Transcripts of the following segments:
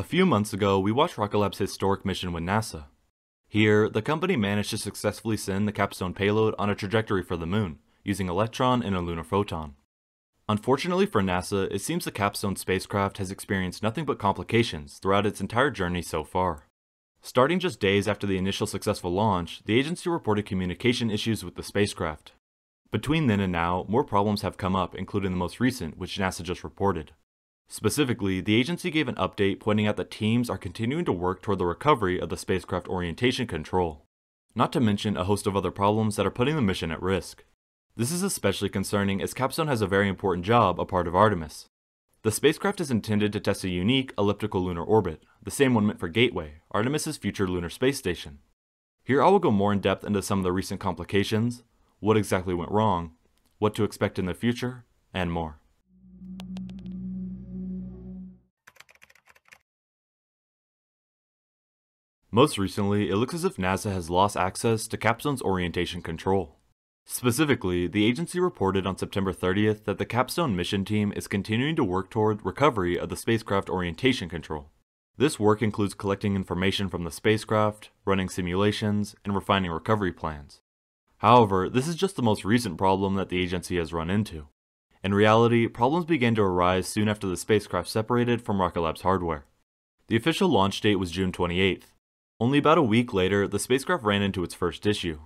A few months ago, we watched Rocket Lab's historic mission with NASA. Here, the company managed to successfully send the Capstone payload on a trajectory for the moon, using Electron and a lunar photon. Unfortunately for NASA, it seems the Capstone spacecraft has experienced nothing but complications throughout its entire journey so far. Starting just days after the initial successful launch, the agency reported communication issues with the spacecraft. Between then and now, more problems have come up, including the most recent, which NASA just reported. Specifically, the agency gave an update pointing out that teams are continuing to work toward the recovery of the spacecraft orientation control, not to mention a host of other problems that are putting the mission at risk. This is especially concerning as Capstone has a very important job a part of Artemis. The spacecraft is intended to test a unique elliptical lunar orbit, the same one meant for Gateway, Artemis's future lunar space station. Here I will go more in depth into some of the recent complications, what exactly went wrong, what to expect in the future, and more. Most recently, it looks as if NASA has lost access to Capstone's orientation control. Specifically, the agency reported on September 30th that the Capstone mission team is continuing to work toward recovery of the spacecraft orientation control. This work includes collecting information from the spacecraft, running simulations, and refining recovery plans. However, this is just the most recent problem that the agency has run into. In reality, problems began to arise soon after the spacecraft separated from Rocket Lab's hardware. The official launch date was June 28th, only about a week later, the spacecraft ran into its first issue.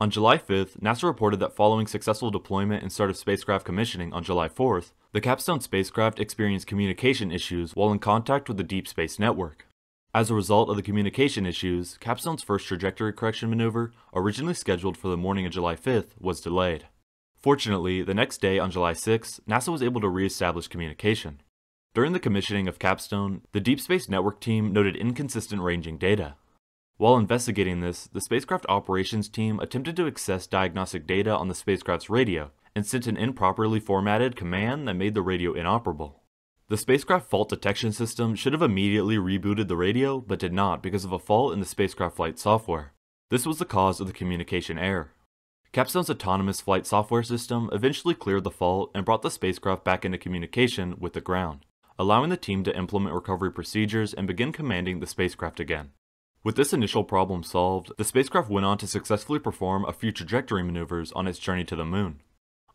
On July 5th, NASA reported that following successful deployment and start of spacecraft commissioning on July 4th, the Capstone spacecraft experienced communication issues while in contact with the Deep Space Network. As a result of the communication issues, Capstone's first trajectory correction maneuver, originally scheduled for the morning of July 5th, was delayed. Fortunately, the next day on July 6th, NASA was able to re-establish communication. During the commissioning of Capstone, the Deep Space Network team noted inconsistent ranging data. While investigating this, the spacecraft operations team attempted to access diagnostic data on the spacecraft's radio and sent an improperly formatted command that made the radio inoperable. The spacecraft fault detection system should have immediately rebooted the radio, but did not because of a fault in the spacecraft flight software. This was the cause of the communication error. Capstone's autonomous flight software system eventually cleared the fault and brought the spacecraft back into communication with the ground, allowing the team to implement recovery procedures and begin commanding the spacecraft again. With this initial problem solved, the spacecraft went on to successfully perform a few trajectory maneuvers on its journey to the moon.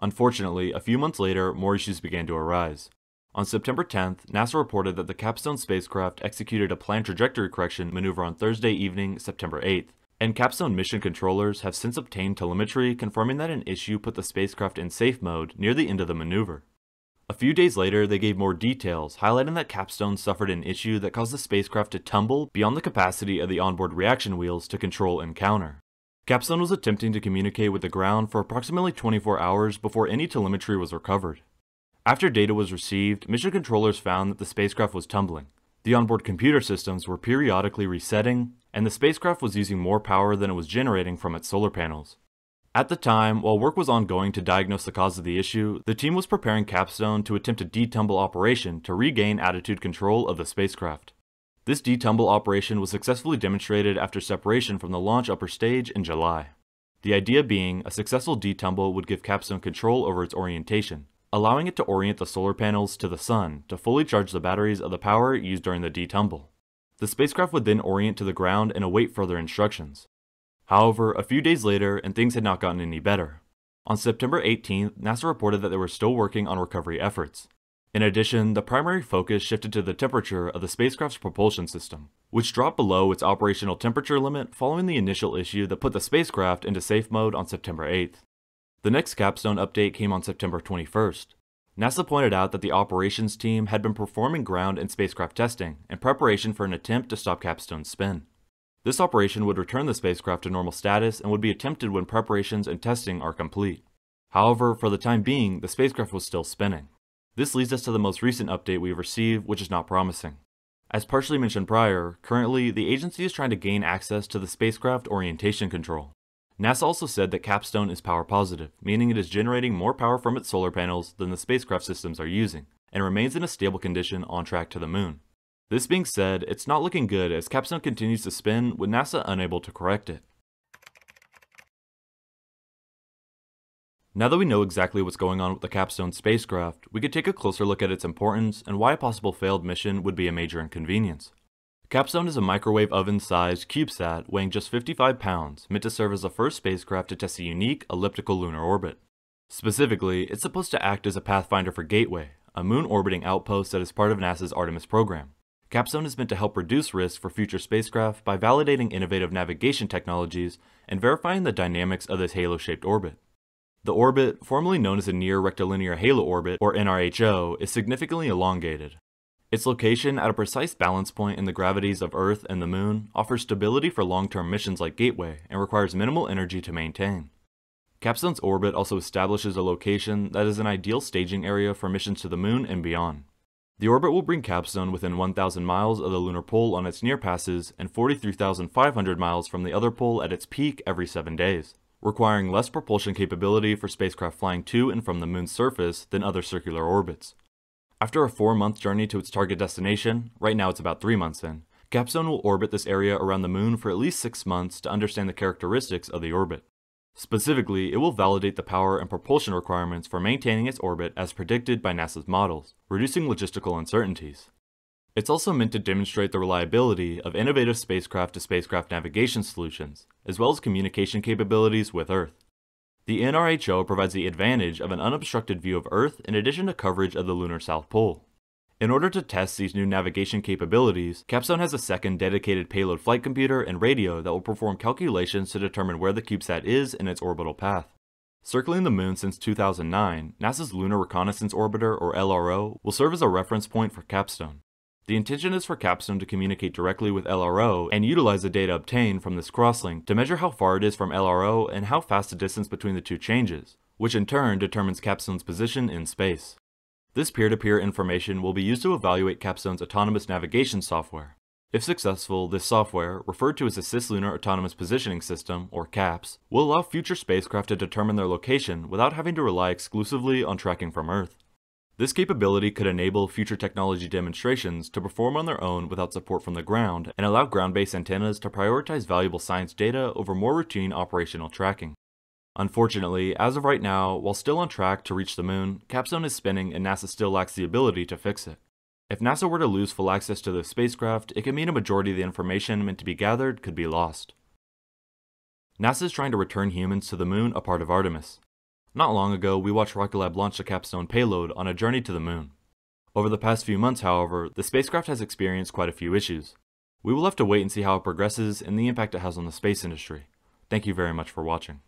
Unfortunately, a few months later, more issues began to arise. On September 10th, NASA reported that the Capstone spacecraft executed a planned trajectory correction maneuver on Thursday evening, September 8th, and Capstone mission controllers have since obtained telemetry confirming that an issue put the spacecraft in safe mode near the end of the maneuver. A few days later, they gave more details, highlighting that Capstone suffered an issue that caused the spacecraft to tumble beyond the capacity of the onboard reaction wheels to control and counter. Capstone was attempting to communicate with the ground for approximately 24 hours before any telemetry was recovered. After data was received, mission controllers found that the spacecraft was tumbling. The onboard computer systems were periodically resetting, and the spacecraft was using more power than it was generating from its solar panels. At the time, while work was ongoing to diagnose the cause of the issue, the team was preparing Capstone to attempt a detumble operation to regain attitude control of the spacecraft. This detumble operation was successfully demonstrated after separation from the launch upper stage in July. The idea being, a successful detumble would give Capstone control over its orientation, allowing it to orient the solar panels to the sun to fully charge the batteries of the power used during the detumble. The spacecraft would then orient to the ground and await further instructions. However, a few days later, and things had not gotten any better. On September 18th, NASA reported that they were still working on recovery efforts. In addition, the primary focus shifted to the temperature of the spacecraft's propulsion system, which dropped below its operational temperature limit following the initial issue that put the spacecraft into safe mode on September 8th. The next capstone update came on September 21st. NASA pointed out that the operations team had been performing ground and spacecraft testing in preparation for an attempt to stop Capstone's spin. This operation would return the spacecraft to normal status and would be attempted when preparations and testing are complete. However, for the time being, the spacecraft was still spinning. This leads us to the most recent update we've received, which is not promising. As partially mentioned prior, currently, the agency is trying to gain access to the spacecraft orientation control. NASA also said that Capstone is power positive, meaning it is generating more power from its solar panels than the spacecraft systems are using, and remains in a stable condition on track to the moon. This being said, it's not looking good as Capstone continues to spin with NASA unable to correct it. Now that we know exactly what's going on with the Capstone spacecraft, we could take a closer look at its importance and why a possible failed mission would be a major inconvenience. Capstone is a microwave oven-sized CubeSat weighing just 55 pounds, meant to serve as the first spacecraft to test a unique elliptical lunar orbit. Specifically, it's supposed to act as a pathfinder for Gateway, a moon orbiting outpost that is part of NASA's Artemis program. Capstone is meant to help reduce risk for future spacecraft by validating innovative navigation technologies and verifying the dynamics of this halo-shaped orbit. The orbit, formerly known as a Near Rectilinear Halo Orbit, or NRHO, is significantly elongated. Its location at a precise balance point in the gravities of Earth and the Moon offers stability for long-term missions like Gateway and requires minimal energy to maintain. Capstone's orbit also establishes a location that is an ideal staging area for missions to the Moon and beyond. The orbit will bring Capstone within 1,000 miles of the lunar pole on its near passes and 43,500 miles from the other pole at its peak every 7 days requiring less propulsion capability for spacecraft flying to and from the moon's surface than other circular orbits. After a four month journey to its target destination, right now it's about three months in, Capstone will orbit this area around the moon for at least six months to understand the characteristics of the orbit. Specifically, it will validate the power and propulsion requirements for maintaining its orbit as predicted by NASA's models, reducing logistical uncertainties. It's also meant to demonstrate the reliability of innovative spacecraft to spacecraft navigation solutions, as well as communication capabilities with Earth. The NRHO provides the advantage of an unobstructed view of Earth in addition to coverage of the lunar South Pole. In order to test these new navigation capabilities, Capstone has a second dedicated payload flight computer and radio that will perform calculations to determine where the CubeSat is in its orbital path. Circling the moon since 2009, NASA's Lunar Reconnaissance Orbiter, or LRO, will serve as a reference point for Capstone. The intention is for Capstone to communicate directly with LRO and utilize the data obtained from this crosslink to measure how far it is from LRO and how fast the distance between the two changes, which in turn determines Capstone's position in space. This peer-to-peer -peer information will be used to evaluate Capstone's autonomous navigation software. If successful, this software, referred to as the Cislunar Autonomous Positioning System, or CAPS, will allow future spacecraft to determine their location without having to rely exclusively on tracking from Earth. This capability could enable future technology demonstrations to perform on their own without support from the ground and allow ground-based antennas to prioritize valuable science data over more routine operational tracking. Unfortunately, as of right now, while still on track to reach the moon, Capstone is spinning and NASA still lacks the ability to fix it. If NASA were to lose full access to the spacecraft, it could mean a majority of the information meant to be gathered could be lost. NASA is trying to return humans to the moon a part of Artemis. Not long ago, we watched Rocket Lab launch the Capstone payload on a journey to the moon. Over the past few months, however, the spacecraft has experienced quite a few issues. We will have to wait and see how it progresses and the impact it has on the space industry. Thank you very much for watching.